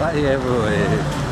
Bye, é.